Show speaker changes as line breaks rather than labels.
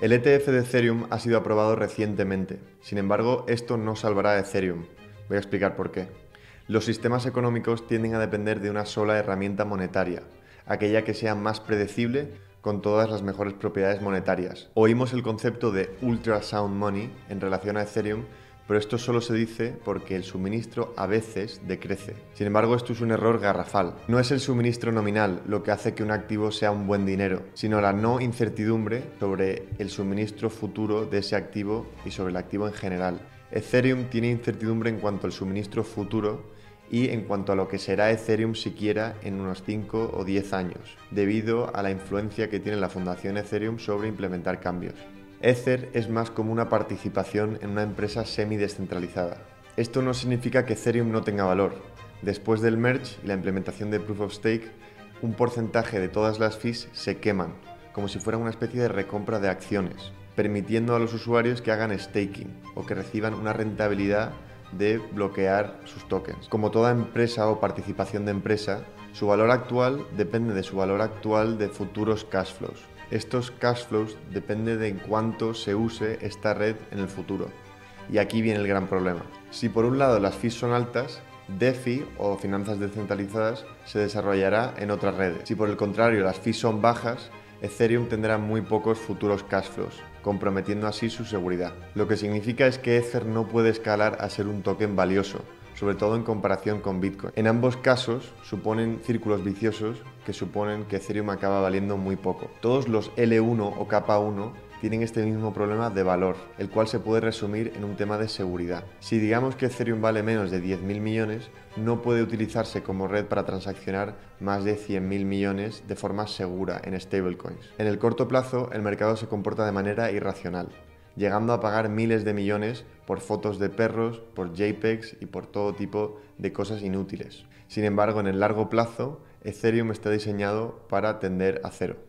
El ETF de Ethereum ha sido aprobado recientemente. Sin embargo, esto no salvará a Ethereum. Voy a explicar por qué. Los sistemas económicos tienden a depender de una sola herramienta monetaria, aquella que sea más predecible con todas las mejores propiedades monetarias. Oímos el concepto de Ultra Sound Money en relación a Ethereum pero esto solo se dice porque el suministro a veces decrece. Sin embargo, esto es un error garrafal. No es el suministro nominal lo que hace que un activo sea un buen dinero, sino la no incertidumbre sobre el suministro futuro de ese activo y sobre el activo en general. Ethereum tiene incertidumbre en cuanto al suministro futuro y en cuanto a lo que será Ethereum siquiera en unos 5 o 10 años, debido a la influencia que tiene la fundación Ethereum sobre implementar cambios. Ether es más como una participación en una empresa semi-descentralizada. Esto no significa que Ethereum no tenga valor. Después del merge y la implementación de Proof of Stake, un porcentaje de todas las fees se queman, como si fuera una especie de recompra de acciones, permitiendo a los usuarios que hagan staking o que reciban una rentabilidad de bloquear sus tokens. Como toda empresa o participación de empresa, su valor actual depende de su valor actual de futuros cash flows. Estos cash flows dependen de cuánto se use esta red en el futuro. Y aquí viene el gran problema. Si por un lado las fees son altas, DeFi o finanzas descentralizadas se desarrollará en otras redes. Si por el contrario las fees son bajas, Ethereum tendrá muy pocos futuros cash flows, comprometiendo así su seguridad. Lo que significa es que Ether no puede escalar a ser un token valioso, sobre todo en comparación con Bitcoin. En ambos casos suponen círculos viciosos que suponen que Ethereum acaba valiendo muy poco. Todos los L1 o K1 tienen este mismo problema de valor, el cual se puede resumir en un tema de seguridad. Si digamos que Ethereum vale menos de 10.000 millones, no puede utilizarse como red para transaccionar más de 100.000 millones de forma segura en stablecoins. En el corto plazo, el mercado se comporta de manera irracional llegando a pagar miles de millones por fotos de perros, por JPEGs y por todo tipo de cosas inútiles. Sin embargo, en el largo plazo, Ethereum está diseñado para tender a cero.